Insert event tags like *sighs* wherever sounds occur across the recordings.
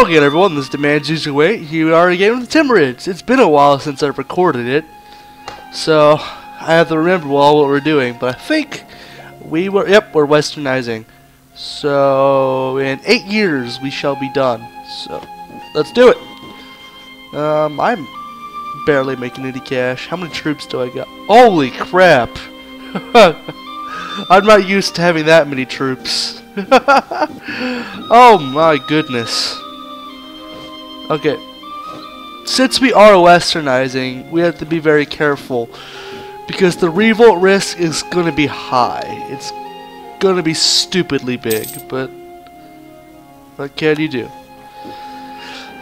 Hello again, everyone. This is Demand User Wait. Here we are again with the Timurids. It's been a while since I've recorded it, so I have to remember all what we're doing. But I think we were. Yep, we're westernizing. So in eight years we shall be done. So let's do it. Um, I'm barely making any cash. How many troops do I got? Holy crap! *laughs* I'm not used to having that many troops. *laughs* oh my goodness. Okay. Since we are westernizing, we have to be very careful. Because the revolt risk is going to be high. It's going to be stupidly big, but what can you do?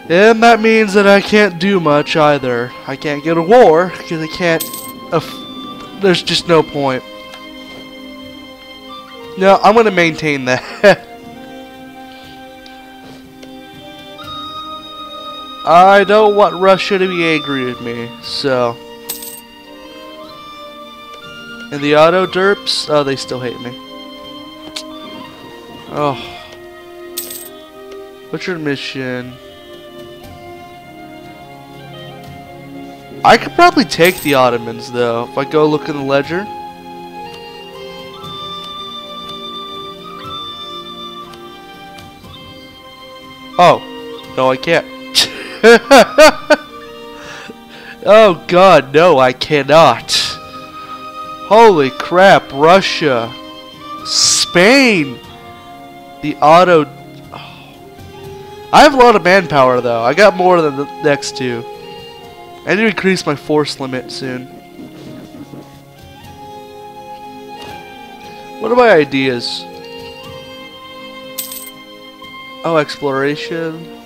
And that means that I can't do much either. I can't get a war, because I can't... there's just no point. No, I'm going to maintain that. *laughs* I don't want Russia to be angry with me, so. And the auto derps, oh, they still hate me. Oh. What's your mission? I could probably take the Ottomans, though, if I go look in the ledger. Oh. No, I can't. *laughs* oh god, no, I cannot. Holy crap, Russia. Spain. The auto... I have a lot of manpower though. I got more than the next two. I need to increase my force limit soon. What are my ideas? Oh, exploration.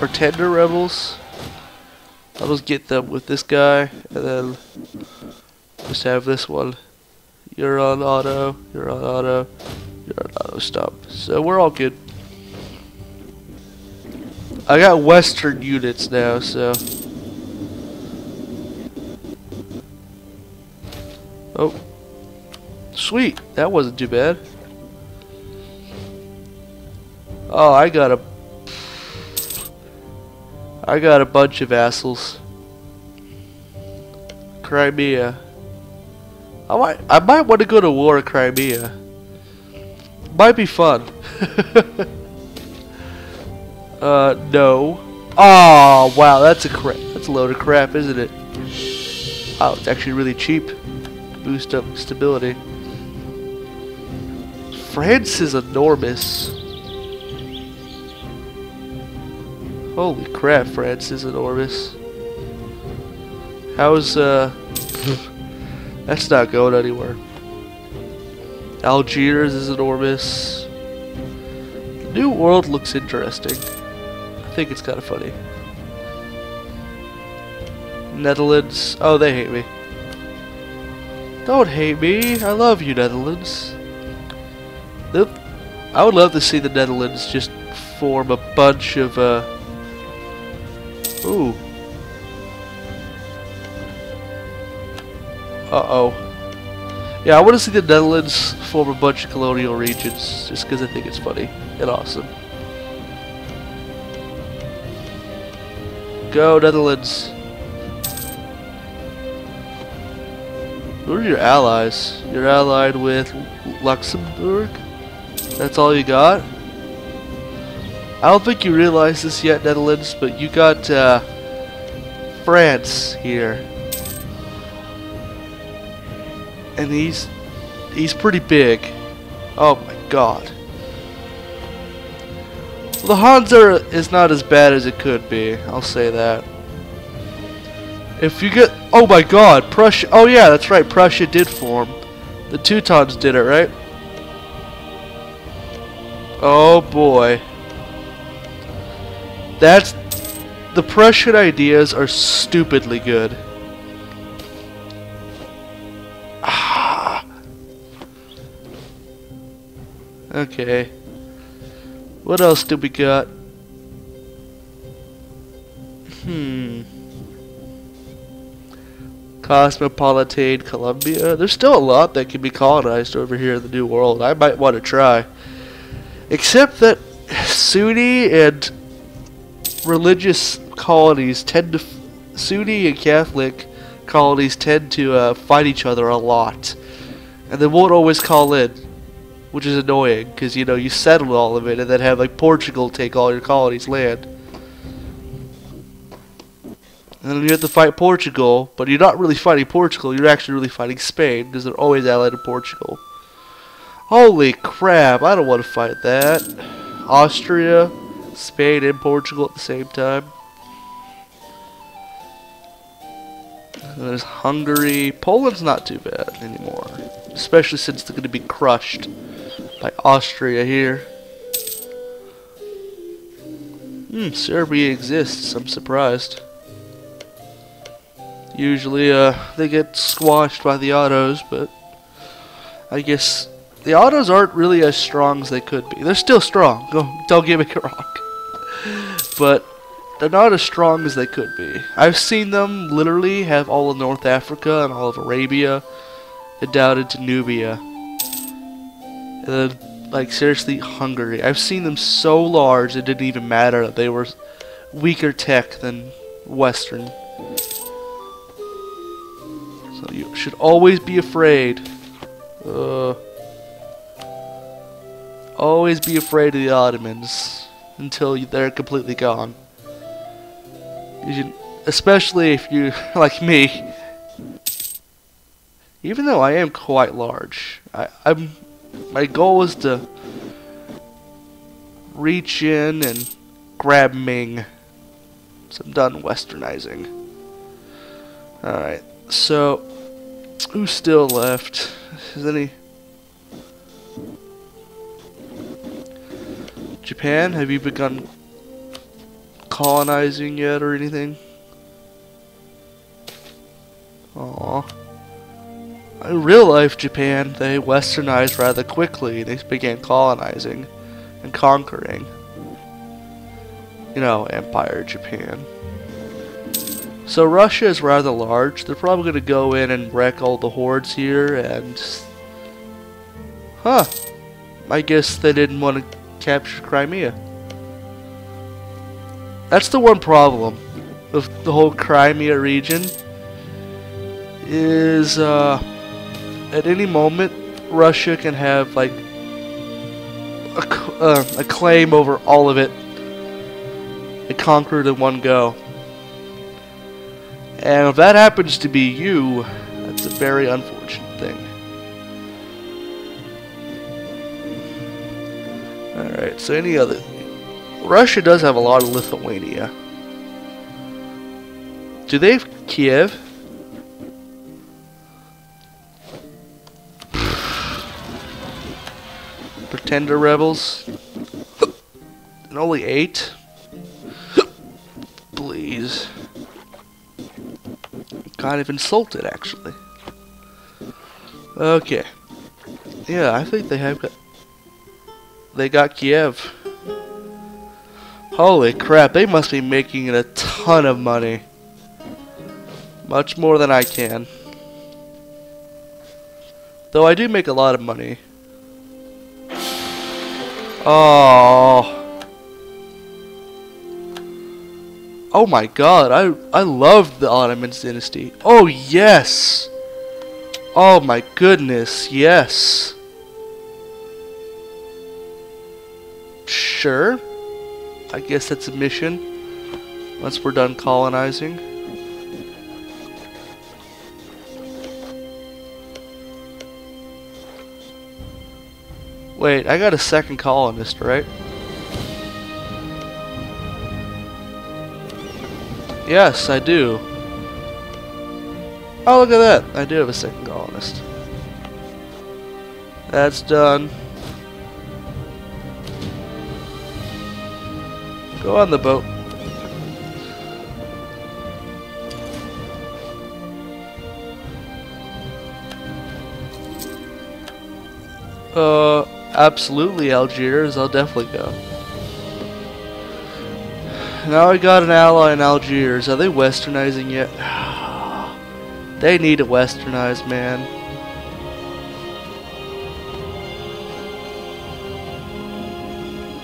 Pretender rebels. I'll just get them with this guy, and then just have this one. You're on auto, you're on auto, you're on auto stop. So we're all good. I got western units now, so. Oh. Sweet, that wasn't too bad. Oh, I got a I got a bunch of vassals. Crimea. I might I might want to go to war in Crimea. Might be fun. *laughs* uh no. Oh wow, that's a crap that's a load of crap, isn't it? Wow, it's actually really cheap. Boost up stability. France is enormous. Holy crap, Francis and Orbis. How's, uh... *laughs* that's not going anywhere. Algiers is an Orbis. The New World looks interesting. I think it's kind of funny. Netherlands. Oh, they hate me. Don't hate me. I love you, Netherlands. I would love to see the Netherlands just form a bunch of, uh, Ooh. Uh-oh. Yeah, I want to see the Netherlands form a bunch of colonial regions, just because I think it's funny and awesome. Go, Netherlands! Who are your allies? You're allied with Luxembourg? That's all you got? I don't think you realize this yet, Netherlands, but you got uh, France here. And he's he's pretty big. Oh my god. The Hansa is not as bad as it could be, I'll say that. If you get... Oh my god, Prussia... Oh yeah, that's right, Prussia did form. The Teutons did it, right? Oh boy. That's the Prussian ideas are stupidly good. Ah. Okay. What else do we got? Hmm. Cosmopolitan Columbia. There's still a lot that can be colonized over here in the New World. I might want to try. Except that Sunni and religious colonies tend to... Sunni and Catholic colonies tend to uh, fight each other a lot. And they won't always call in. Which is annoying, because, you know, you settle all of it and then have, like, Portugal take all your colonies' land. And then you have to fight Portugal, but you're not really fighting Portugal, you're actually really fighting Spain, because they're always allied to Portugal. Holy crap, I don't want to fight that. Austria, Spain, and Portugal at the same time. There's Hungary. Poland's not too bad anymore. Especially since they're going to be crushed by Austria here. Hmm, Serbia exists. I'm surprised. Usually, uh, they get squashed by the Ottos, but I guess the Ottos aren't really as strong as they could be. They're still strong. Don't get me *laughs* wrong. But they're not as strong as they could be. I've seen them literally have all of North Africa and all of Arabia and down into Nubia. And then, like, seriously, Hungary. I've seen them so large it didn't even matter that they were weaker tech than Western So you should always be afraid. Uh, always be afraid of the Ottomans until they're completely gone. You especially if you *laughs* like me. Even though I am quite large, I, I'm. My goal is to reach in and grab Ming. So I'm done westernizing. Alright, so Who's still left? Is any... Japan, have you begun colonizing yet or anything? Aww. In real life Japan, they westernized rather quickly. They began colonizing and conquering. You know, Empire Japan. So Russia is rather large. They're probably going to go in and wreck all the hordes here and... Huh. I guess they didn't want to capture Crimea. That's the one problem with the whole Crimea region. Is, uh... At any moment, Russia can have, like... A, uh, a claim over all of it. And conquer it in one go. And if that happens to be you, that's a very unfortunate Alright, so any other... Russia does have a lot of Lithuania. Do they have Kiev? Pretender rebels? And only eight? Please kind of insulted, actually. Okay. Yeah, I think they have got... They got Kiev. Holy crap, they must be making a ton of money. Much more than I can. Though I do make a lot of money. Oh. Oh my god, I I love the Ottoman dynasty. Oh yes. Oh my goodness, yes. Sure. I guess that's a mission. Once we're done colonizing. Wait, I got a second colonist, right? Yes, I do. Oh, look at that. I do have a second colonist. That's done. Go on the boat. Uh, absolutely, Algiers. I'll definitely go. Now I got an ally in Algiers. Are they westernizing yet? *sighs* They need to westernize, man.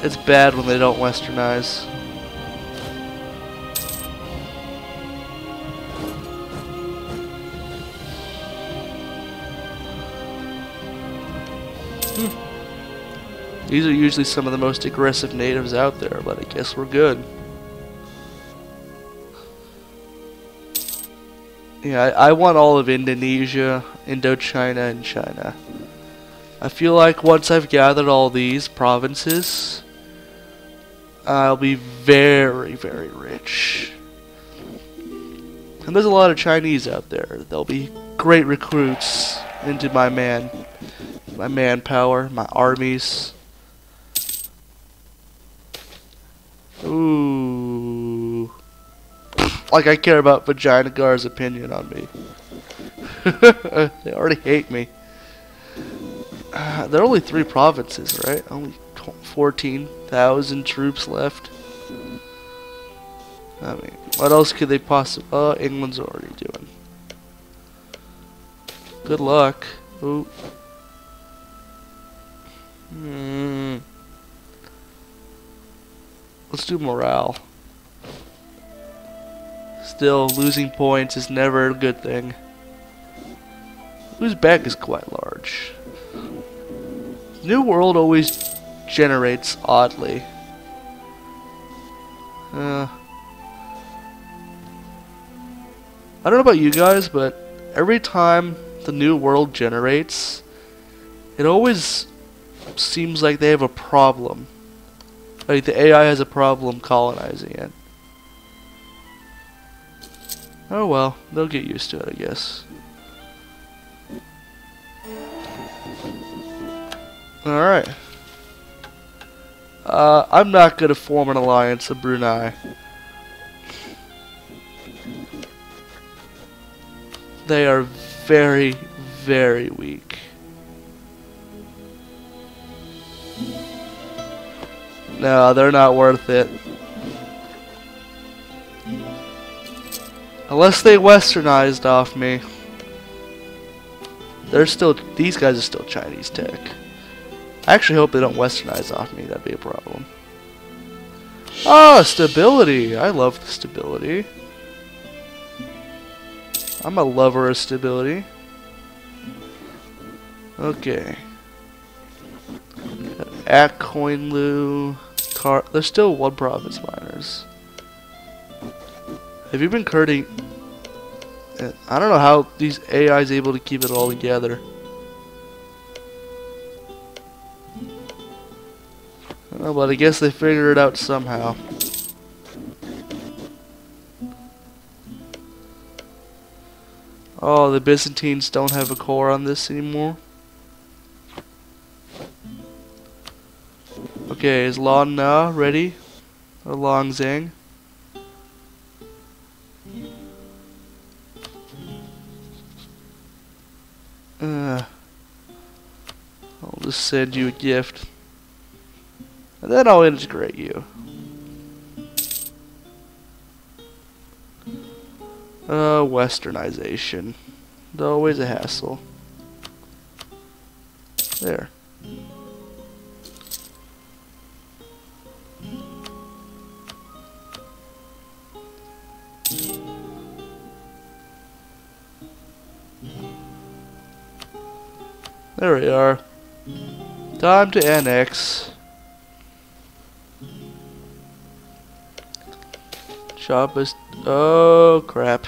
It's bad when they don't westernize. Hmm. These are usually some of the most aggressive natives out there, but I guess we're good. Yeah, I, I want all of Indonesia, Indochina, and China. I feel like once I've gathered all these provinces, I'll be very, very rich. And there's a lot of Chinese out there. They'll be great recruits into my man, my manpower, my armies. Ooh. Like I care about Vijayanagar's opinion on me. *laughs* they already hate me. Uh, there are only three provinces, right? Only 14,000 troops left. I mean, what else could they possibly... Oh, England's already doing. Good luck. Ooh. Hmm. Let's do morale. Still, losing points is never a good thing. Uzbek is quite large. New World always generates oddly. Uh, I don't know about you guys, but every time the New World generates, it always seems like they have a problem. Like the AI has a problem colonizing it. Oh well, they'll get used to it, I guess. Alright. Uh, I'm not going to form an alliance with Brunei. They are very, very weak. No, they're not worth it. Unless they westernized off me. They're still, these guys are still Chinese tech. I actually hope they don't westernize off me. That'd be a problem. Oh, stability. I love the stability. I'm a lover of stability. Okay. Aq Qoyunlu. Car. There's still one province miners. Have you been curding? I don't know how these AI is able to keep it all together. Oh, but I guess they figured it out somehow. Oh, the Byzantines don't have a core on this anymore. Okay, is Lan Na ready? Or Lan Xang? Uh, I'll just send you a gift. And then I'll integrate you. Uh, westernization. Always a hassle. There. There we are. Time to annex. Sharpest. Oh, crap.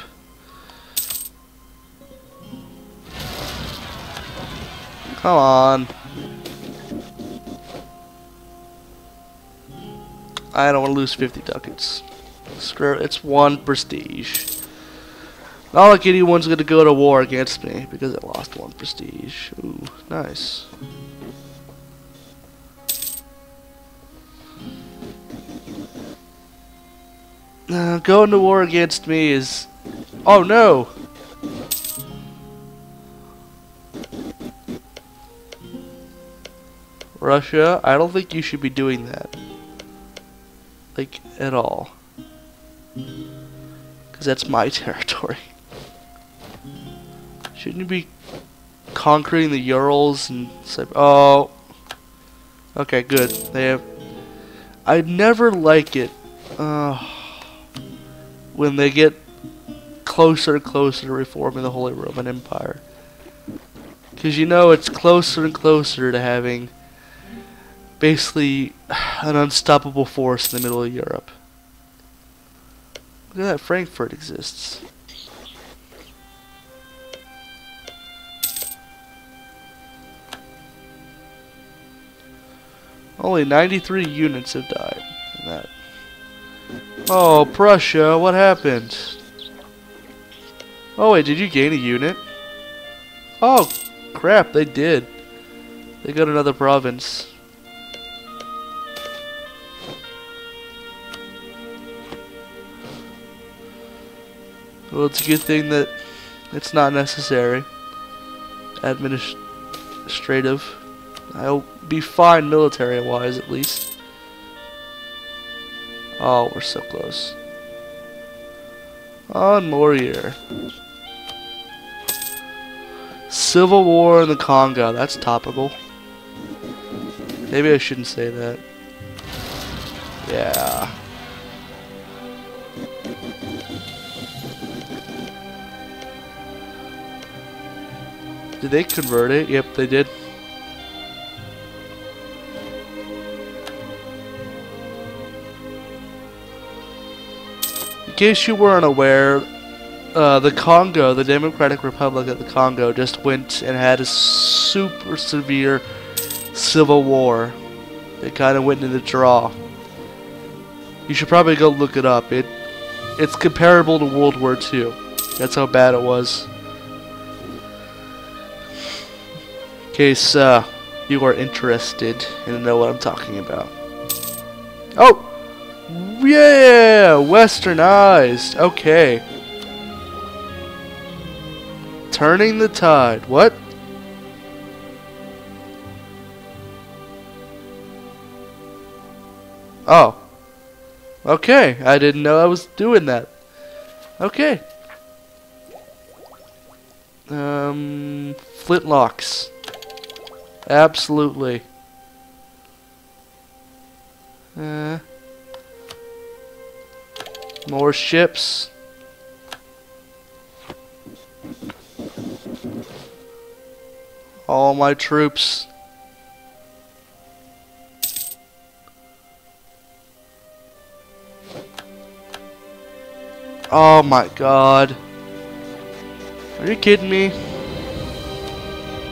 Come on. I don't want to lose 50 ducats. Screw it's one prestige. Not like anyone's going to go to war against me because I lost one prestige. Ooh, nice. Uh, going to war against me is... Oh no! Russia, I don't think you should be doing that. Like, at all. Because that's my *laughs* territory. Shouldn't you be conquering the Urals and oh okay good they have I never like it uh, when they get closer and closer to reforming the Holy Roman Empire because you know it's closer and closer to having basically an unstoppable force in the middle of Europe look at that Frankfurt exists Only 93 units have died in that. Oh, Prussia, what happened? Oh wait, did you gain a unit? Oh, crap, they did. They got another province. Well, it's a good thing that it's not necessary. Administrative. I'll be fine military-wise, at least. Oh, we're so close. On more year. Civil War in the Congo. That's topical. Maybe I shouldn't say that. Yeah. Did they convert it? Yep, they did. Case you weren't aware, uh, the Congo, the Democratic Republic of the Congo, just went and had a super severe civil war. It kind of went in the draw. You should probably go look it up. It it's comparable to World War II. That's how bad it was. In case uh, you are interested and know what I'm talking about. Oh! Yeah, westernized. Okay. Turning the tide. What? Oh. Okay, I didn't know I was doing that. Okay. Um, flintlocks. Absolutely. Uh... More ships. All my troops. Oh my god. Are you kidding me?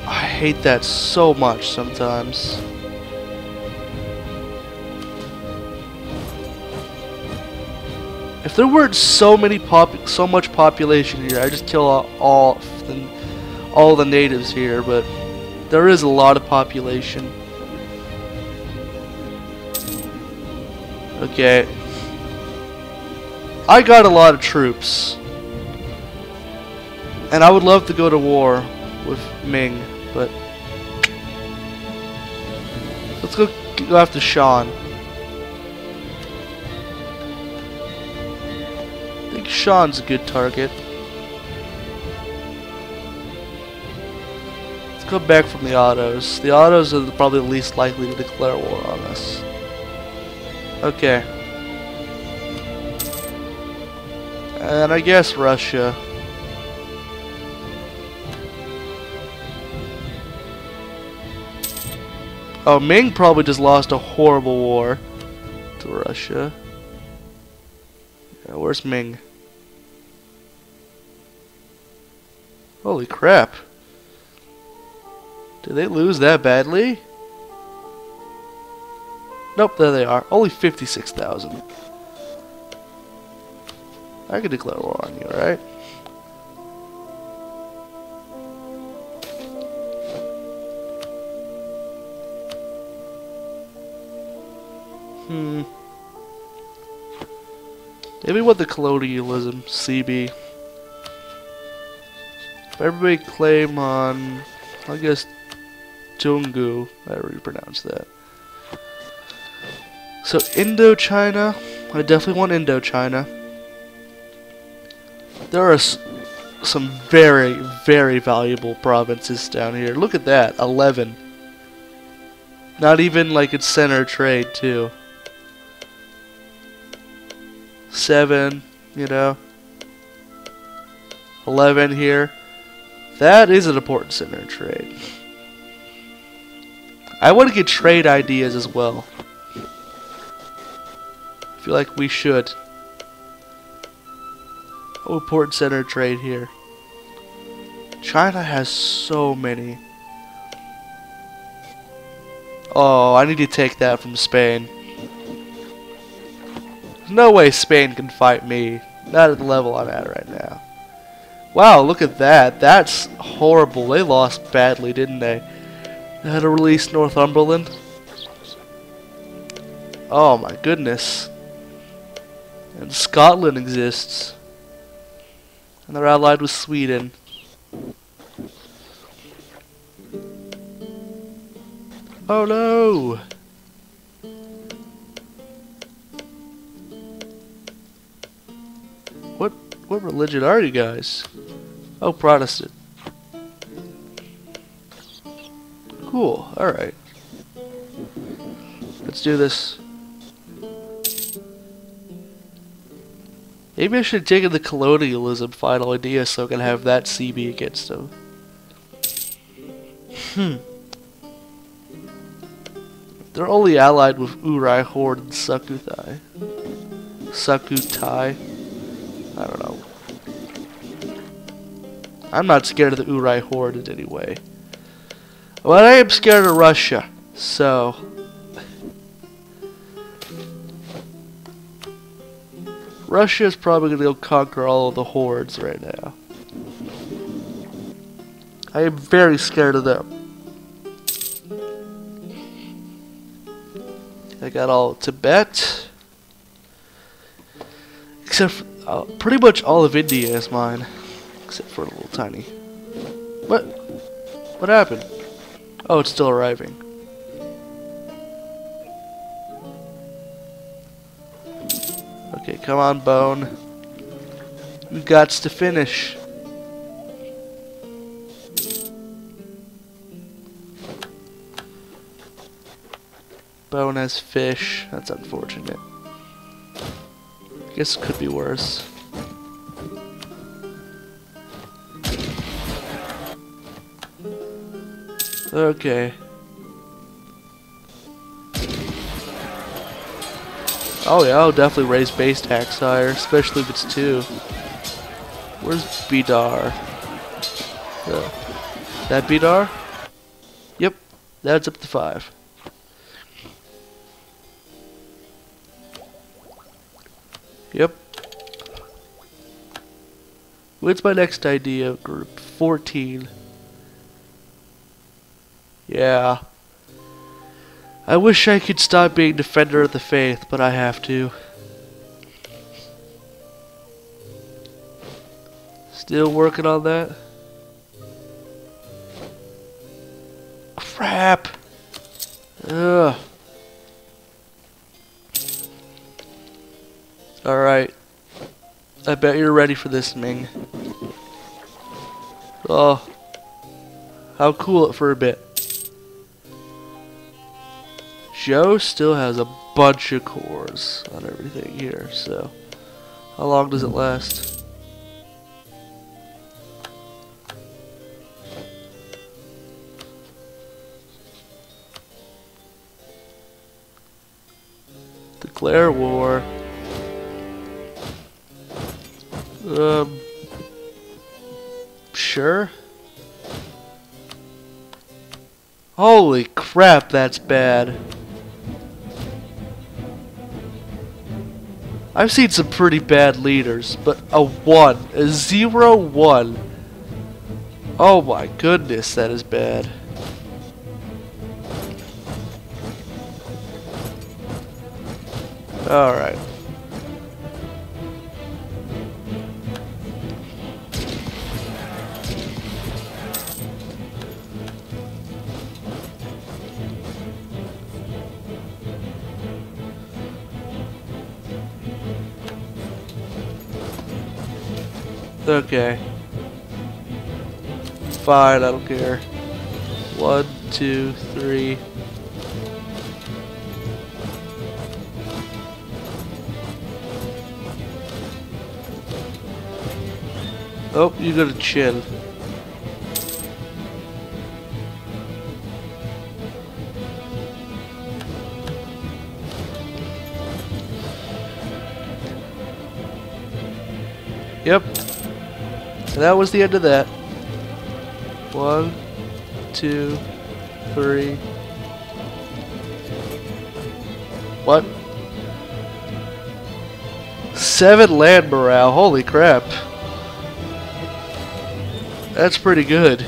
I hate that so much sometimes. There weren't so many pop, so much population here, I'd just kill all, all the, all the natives here. But there is a lot of population. Okay. I got a lot of troops. And I would love to go to war with Ming, but let's go go after Shan. Shan's a good target. Let's go back from the Ottos. The Ottos are probably the least likely to declare war on us. Okay. And I guess Russia. Oh, Ming probably just lost a horrible war to Russia. Yeah, where's Ming? Holy crap. Did they lose that badly? Nope, there they are. Only 56,000. I could declare war on you, alright? Hmm. Maybe what the colonialism, CB. Everybody claim on, I guess, Taungu, however you pronounce that. So Indochina, I definitely want Indochina. There are some very, very valuable provinces down here. Look at that, 11. Not even like it's center trade, too. 7, you know. 11 here. That is an important center trade. I want to get trade ideas as well. I feel like we should. Oh, important center trade here. China has so many. Oh, I need to take that from Spain. No way Spain can fight me. Not at the level I'm at right now. Wow, look at that. That's horrible. They lost badly, didn't they? They had to release Northumberland. Oh my goodness. And Scotland exists. And they're allied with Sweden. Oh no! What what religion are you guys? Oh, Protestant. Cool. All right. Let's do this. Maybe I should have taken the colonialism final idea so I can have that CB against him. Hmm. They're only allied with Oirat Horde and Sukhothai. Sukhothai. I don't know. I'm not scared of the Oirat Horde in any way. But I am scared of Russia, so... Russia is probably going to go conquer all of the hordes right now. I am very scared of them. I got all Tibet. Except uh, pretty much all of India is mine. Except for a little tiny. What? What happened? Oh, it's still arriving. Okay, come on, Bone. We got to finish. Bone has fish. That's unfortunate. I guess it could be worse. Okay. Oh yeah, I'll definitely raise base tax higher, especially if it's two. Where's Bidar? Uh, that Bidar? Yep, that's up to five. Yep. What's my next idea group? 14. Yeah. I wish I could stop being defender of the faith, but I have to. Still working on that? Crap! Ugh. Alright. I bet you're ready for this, Ming. Oh. How cool it for a bit. Joe still has a bunch of cores on everything here, so how long does it last? Declare war. Um, sure. Holy crap, that's bad. I've seen some pretty bad leaders, but a 1, a 0 1. Oh my goodness, that is bad. Alright. Okay. Fine, I don't care. One, two, three. Oh, you gotta chill. Yep. And that was the end of that. One, two, three. What? Seven land morale. Holy crap. That's pretty good.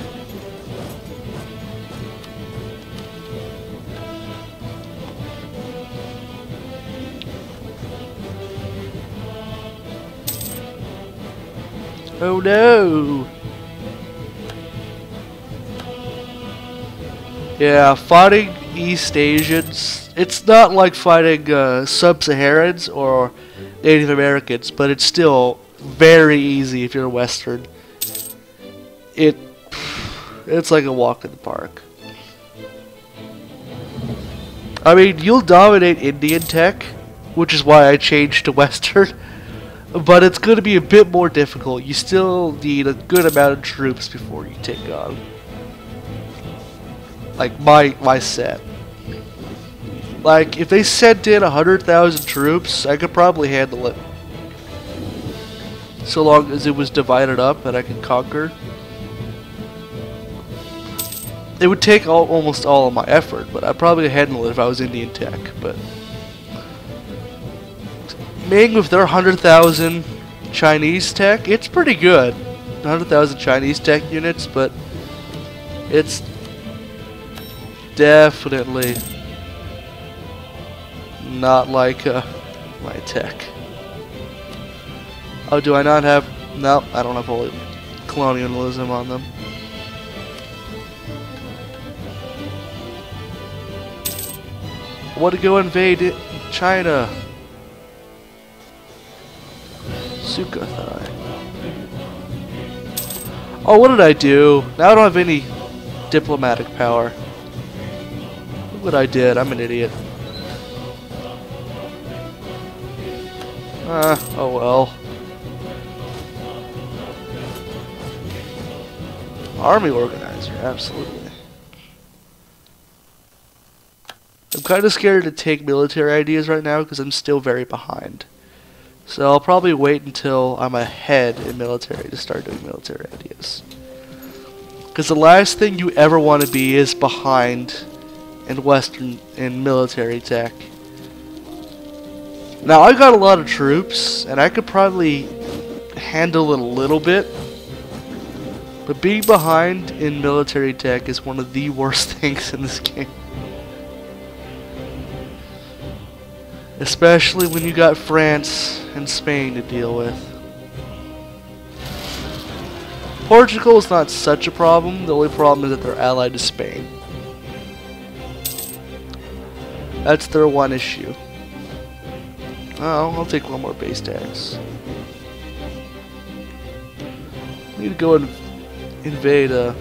No! Yeah, fighting East Asians, it's not like fighting uh, Sub-Saharans or Native Americans, but it's still very easy if you're Western. It, it's like a walk in the park. I mean, you'll dominate Indian tech, which is why I changed to Western. *laughs* But it's going to be a bit more difficult. You still need a good amount of troops before you take on. Like my my set. Like if they sent in a hundred thousand troops, I could probably handle it. So long as it was divided up and I could conquer. It would take all, almost all of my effort, but I'd probably handle it if I was Indian Tech. But Ming with their 100,000 Chinese tech, it's pretty good. 100,000 Chinese tech units, but it's definitely not like uh, my tech. Oh, do I not have... No, I don't have all colonialism on them. I want to go invade China. Oh, what did I do? Now I don't have any diplomatic power. Look what I did. I'm an idiot. Ah, oh well. Army organizer, absolutely. I'm kind of scared to take military ideas right now because I'm still very behind. So I'll probably wait until I'm ahead in military to start doing military ideas. Because the last thing you ever want to be is behind in Western in military tech. Now I've got a lot of troops, and I could probably handle it a little bit. But being behind in military tech is one of the *laughs* worst things in this game. Especially when you got France and Spain to deal with. Portugal is not such a problem. The only problem is that they're allied to Spain. That's their one issue. Oh, I'll take one more base tax. Need to go and invade uh,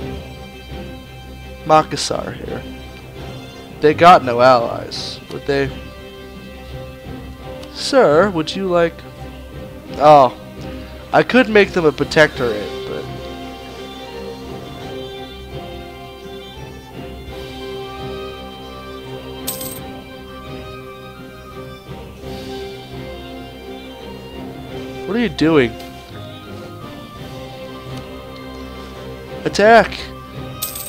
Makassar here. They got no allies, but they Sir, would you like... Oh. I could make them a protectorate, but... What are you doing? Attack!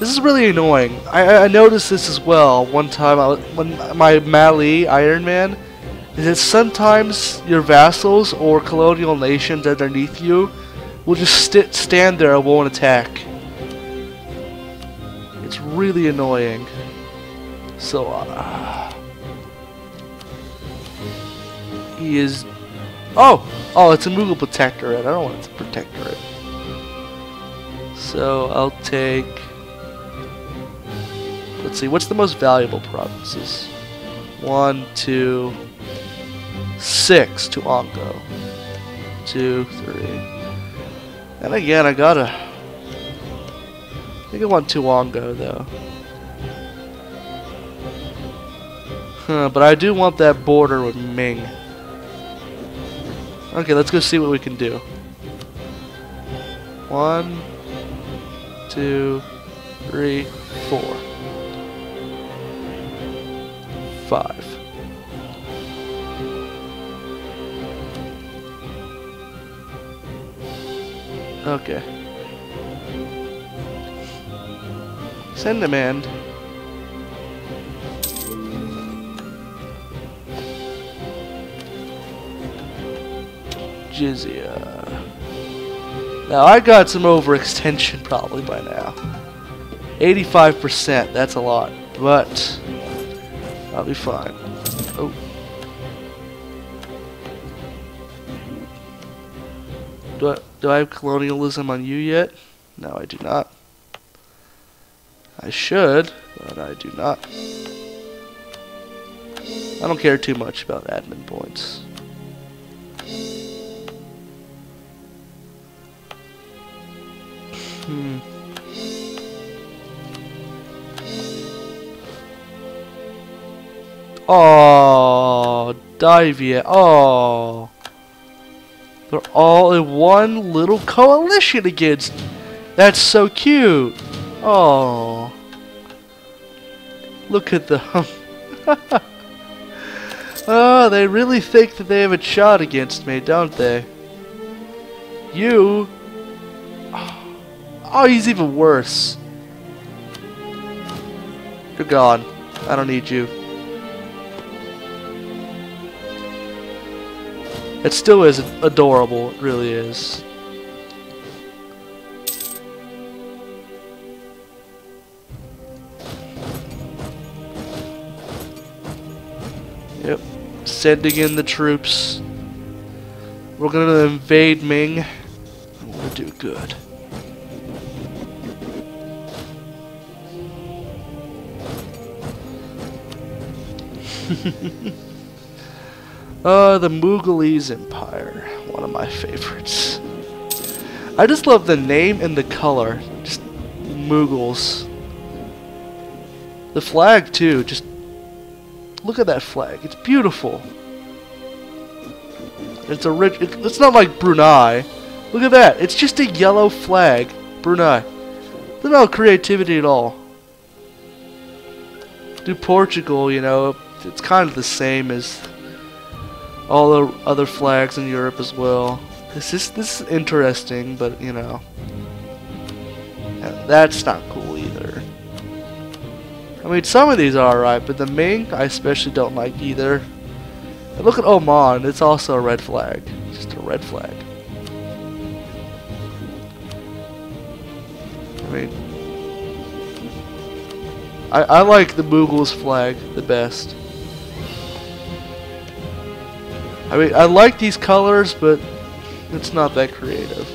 This is really annoying. I, I noticed this as well one time I, when my Mali Iron Man is that sometimes your vassals or colonial nations underneath you will just st stand there and won't attack. It's really annoying. So, uh, he is. Oh, oh, it's a Mughal protectorate. I don't want it to protectorate. So I'll take. Let's see. What's the most valuable provinces? One, two six to Ongo. Two, three. And again, I gotta... I think I want Taungu though. Huh, but I do want that border with Ming. Okay, let's go see what we can do. One, two, three, four, Okay. Send demand. Jizya. Uh. Now I got some overextension probably by now. 85%, that's a lot. But I'll be fine. Oh. I, do I have colonialism on you yet? No, I do not. I should, but I do not. I don't care too much about admin points. Hmm. Oh, Divia. Oh. They're all in one little coalition against. That's so cute. Oh. Look at them. *laughs* oh, they really think that they have a shot against me, don't they? You. Oh, he's even worse. You're gone. I don't need you. It still is adorable, it really is. Yep, sending in the troops. We're gonna invade Ming. We're gonna do good. *laughs* uh, the Mughalese Empire. One of my favorites. I just love the name and the color. Just Mughals. The flag, too. Just look at that flag. It's beautiful. It's a rich. It, it's not like Brunei. Look at that. It's just a yellow flag. Brunei. There's no creativity at all. Do Portugal, you know, it's kind of the same as all the other flags in Europe as well. This is this is interesting, but you know, that's not cool either. I mean, some of these are alright, but the Ming I especially don't like either. And look at Oman; it's also a red flag, just a red flag. I mean. I, I like the Mughals flag the best. I mean, I like these colors, but it's not that creative.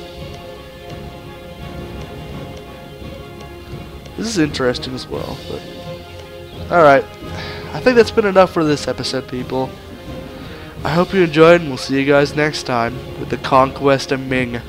This is interesting as well, but... Alright. I think that's been enough for this episode, people. I hope you enjoyed, and we'll see you guys next time with the Conquest of Ming.